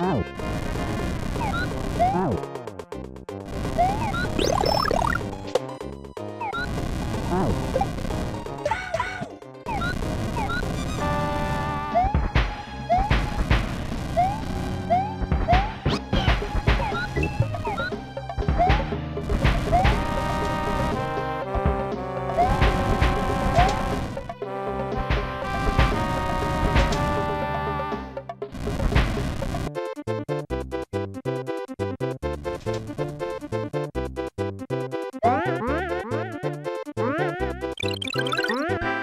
Ow. Out. Thank you.